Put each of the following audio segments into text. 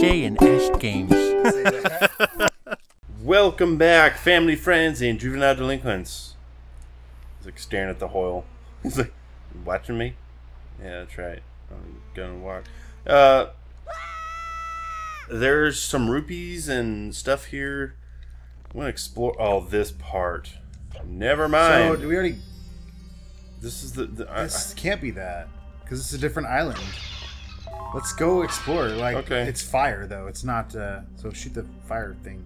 J&S Games. Welcome back, family, friends, and juvenile delinquents. He's like staring at the Hoyle. He's like, watching me? Yeah, that's right. I'm gonna walk. Uh, there's some rupees and stuff here. I'm gonna explore. Oh, this part. Never mind. So do we already? this is the. the I- This can't be that because it's a different island. Let's go explore. Like, Okay. it's fire though. It's not. Uh, so shoot the fire thing,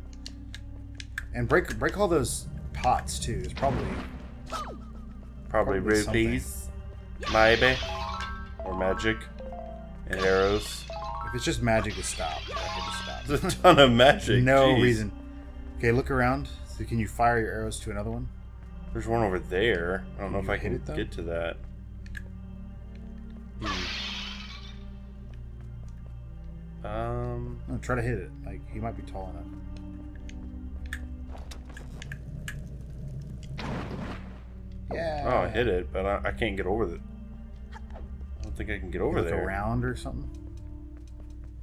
and break break all those pots too. It's probably probably probably rupees, maybe, or magic, and arrows. if it's just magic, it stop. Okay, just stop. There's a ton of magic. no jeez. reason. Okay, look around. So can you fire your arrows to another one? There's one over there. I don't know if I hit can it, though? get to that. Um. No, try to hit it. Like he might be tall enough. Yeah. Oh, I hit it, but I, I can't get over it. I don't think I can get over there. around or something.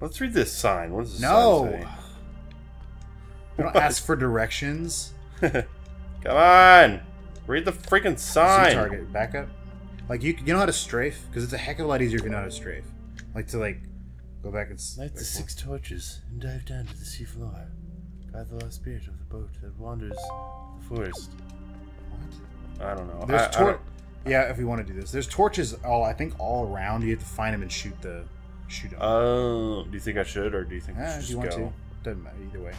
Let's read this sign. What does this No. sign You don't ask for directions. Come on, read the freaking sign. See target. Back up. Like you, you know how to strafe because it's a heck of a lot easier if you know how to strafe. Like to like go back and Light the six torches and dive down to the sea floor. Guide the lost spirit of the boat that wanders the forest. What? I don't know. There's I, I tor- don't- Yeah, if we want to do this, there's torches all I think all around. You have to find them and shoot the shoot them. Oh, do you think I should, or do you think we Ah, should if just want go? to, doesn't matter either way.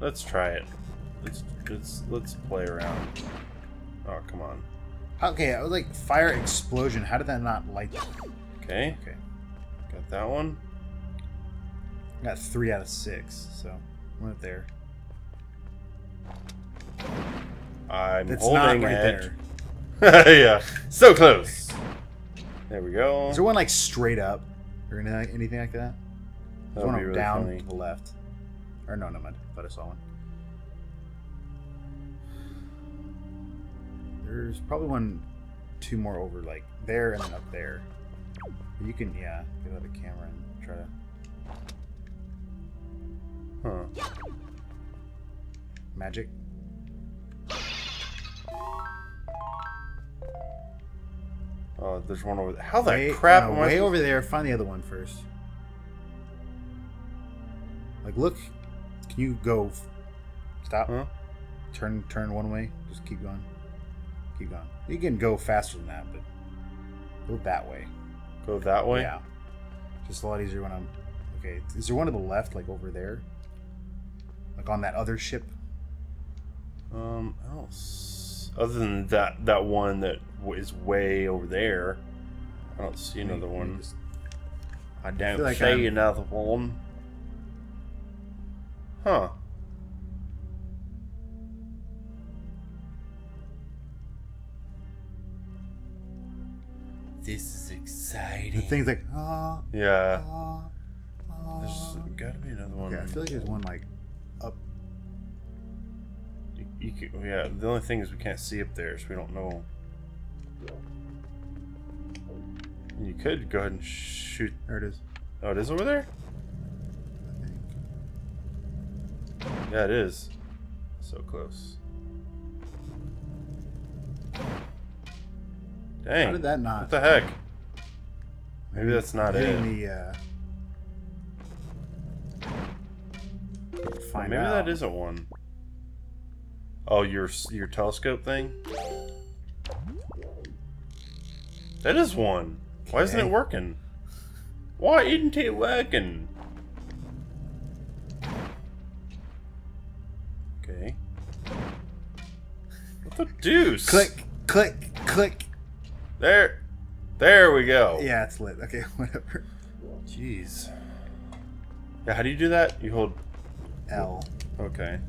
Let's try it. Let's let's let's play around. Oh come on. Okay, I was like fire explosion. How did that not light? them? Okay, Okay, that one. Got three out of six, so we're there. I'm holding right it. there. yeah, so close. There we go. Is there one like straight up or anything, anything like that? There's one really down funny. to the left. Or no, no, I thought I saw one. There's probably one, two more over like there and then up there. You can, yeah, get out of the camera and try to Huh. magic. Oh, there's one over there. How the way, crap no, am I way over there. Find the other one first. Like, look. Can you go? f- Stop. Huh? Turn, turn one way. Just keep going. Keep going. You can go faster than that, but go that way. Go that way. Yeah. Just a lot easier when I'm. Okay. Is there one to the left, like over there? Like on that other ship? Um, else. Other than that, that one that w- way over there, I don't see another Maybe one. just- I don't feel like see I'm- another one. Huh. This is exciting. The exciting. thing's like, ah, yeah. ah, There's ah. gotta be another one. Yeah, I feel like there's one like up. You, you could, yeah, the only thing is we can't see up there, so we don't know. You could go ahead and shoot. There it is. Oh, it is over there? I think. Yeah, it is. So close. Dang. How did that not? What the heck? Maybe that's not it. the, uh, find Maybe out. that isn't one. Oh, your your telescope thing. That is one. Why isn't it working? Why isn't it working? Okay. What the deuce? Click, click, click. There. There we go. Yeah, it's lit. Okay, whatever. Jeez. Yeah, how do you do that? You hold. L. Okay.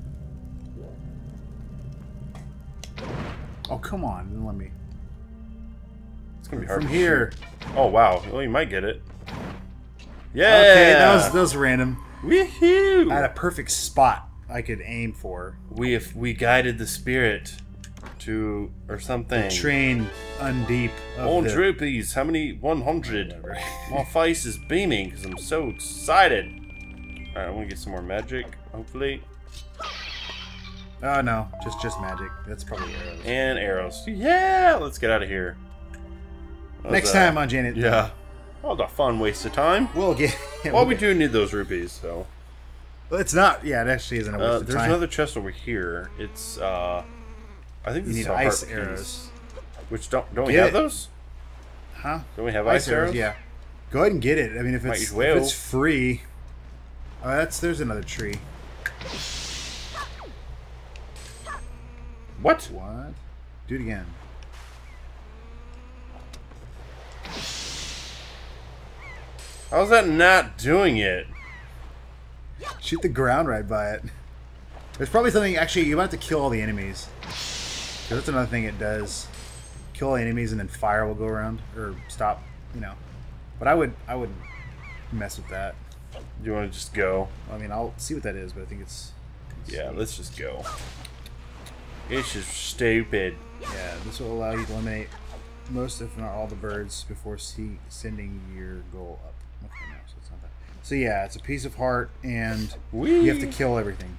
Oh, come on. Let me. It's gonna be hard From here. shoot. Oh wow. Well, you might get it. Yeah. Okay, that was that was random. Woohoo! I had a perfect spot I could aim for. we if we guided the spirit to or something. Train undeep. Oh, the, droopies! How many? One hundred. My face is beaming because I'm so excited. Alright, I want to get some more magic, hopefully. Oh no, just just magic. That's probably arrows. And arrows. Yeah, let's get out of here. Next that? time on J&S. Yeah. What a fun waste of time. We'll get. Well, we do need those rupees, so. Well, it's not. Yeah, it actually isn't a waste Uh, of there's time. another chest over here. It's, uh. I think You need ice arrows. Which don't don't we Get have it. those? Huh? Don't we have ice, arrows? Yeah. Go ahead and get it. I mean, if it's if it's free. Oh, that's there's another tree. What? What? Do it again. How's that not doing it? Shoot the ground right by it. There's probably something. Actually, you might have to kill all the enemies. 'Cause that's another thing it does. Kill enemies and then fire will go around or stop. You know. But I would I would mess with that. Do you want to just go? I mean, I'll see what that is, but I think it's. Yeah, let's just go. It's just stupid. Yeah, this will allow you to eliminate most, if not all, the birds before see, sending your goal up. Okay, no, so it's not that. So yeah, it's a piece of heart, and you have to kill everything.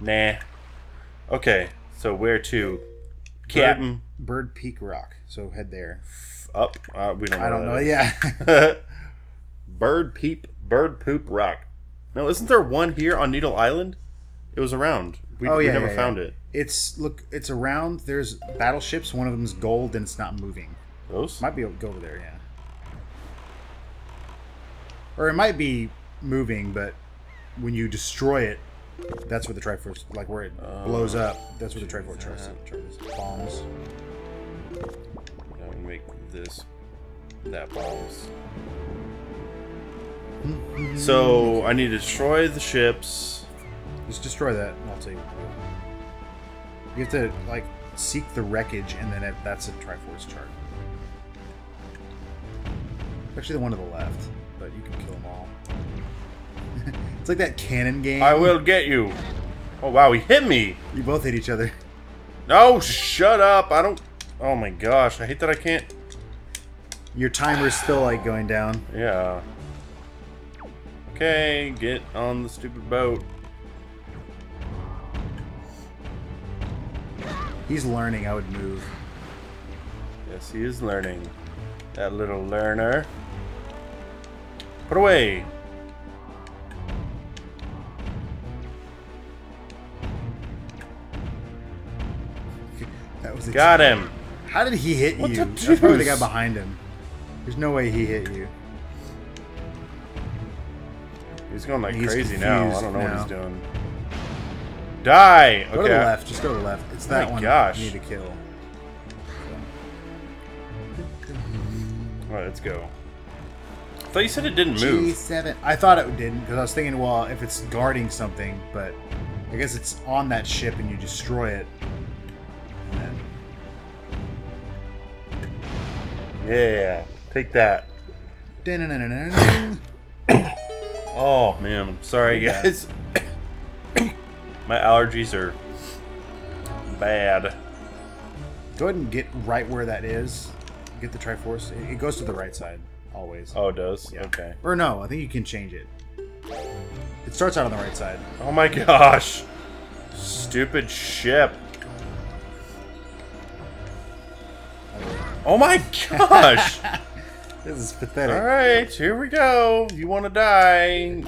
Nah. Okay, so where to? Captain. Bird Peak Rock. So head there. Up. Uh, we don't know. I don't know. Yeah. bird peep. Bird poop rock. No, isn't there one here on Needle Island? It was around. We, Oh, we yeah, never yeah, found yeah. it. it's look. It's around. There's battleships. One of them's gold, and it's not moving. Those? Might be able to go over there. Yeah. Or it might be moving, but when you destroy it, that's where the Triforce, like where it oh, blows Oh, up, that's where the Triforce tries tries bombs. Gonna make this that bombs. So I need to destroy the ships. Just destroy that, and I'll tell you. to. You have to like seek the wreckage, and then it, that's a Triforce chart. Actually, the one to the left, but you can kill them all. it's like that cannon game. I will get you. Oh wow, he hit me. You both hit each other. No, shut up. I don't. Oh my gosh, I hate that I can't. Your timer's still like going down. Yeah. Okay, get on the stupid boat. He's learning how to move. Yes, he is learning. That little learner. Put away. That was a Got him. How did he hit What you? That's probably the guy behind him. There's no way he hit you. He's going like He's crazy now. I don't know what he's doing. Die. Go to the left. Just go to the left. It's that My one gosh. you need to kill. All right, let's go. I thought you said it didn't move. G7. I thought it didn't because I was thinking, well, if it's guarding something, but I guess it's on that ship and you destroy it. Yeah. Take that. Oh man, I'm sorry guys. My allergies are bad. Go ahead and get right where that is. Get the Triforce. It, it goes to the right side always. Oh, it does? Yeah. Okay. Or no, I think you can change it. It starts out on the right side. Oh my gosh. Stupid ship. Oh my gosh. This is pathetic. Alright, here we go. You want to die.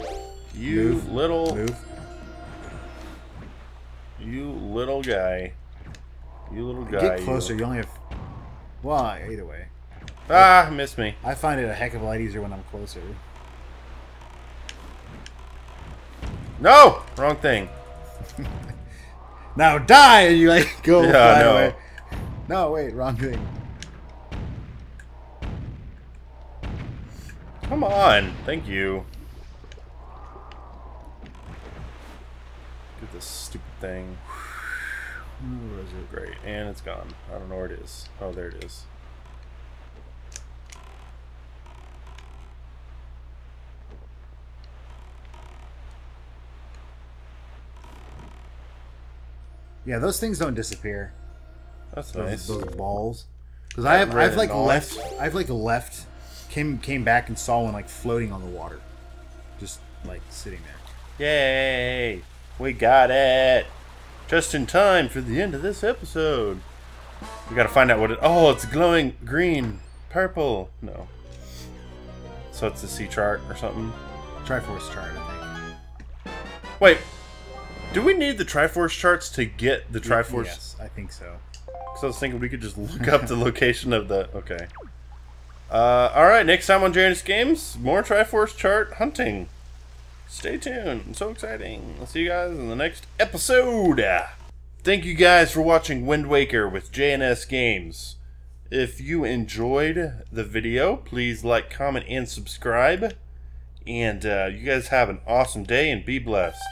You Move. little. Move. You little guy. You little guy. Get closer. You only have. Well, either way. Ah, miss me. I find it a heck of a lot easier when I'm closer. No! Wrong thing. Now die! And you like go Yeah, no. away. No, wait, wrong thing. Come on. Thank you. Get this stupid thing. Where is it? Great. And it's gone. I don't know where it is. Oh, there it is. Yeah, those things don't disappear. That's Those, nice. those balls. Because I have, I've like left, I've like left, came came back and saw one like floating on the water, just like sitting there. Yay! We got it! Just in time for the end of this episode. We gotta find out what it. Oh, it's glowing green, purple. No. So it's the sea chart or something. Triforce chart, I think. Wait. Do we need the Triforce charts to get the Triforce? Yes, I think so. Because I was thinking we could just look up the location of the. Okay. Uh, Alright, next time on J&S Games, more Triforce chart hunting. Stay tuned. It's so exciting. I'll see you guys in the next episode. Thank you guys for watching Wind Waker with JNS Games. If you enjoyed the video, please like, comment, and subscribe. And uh, you guys have an awesome day and be blessed.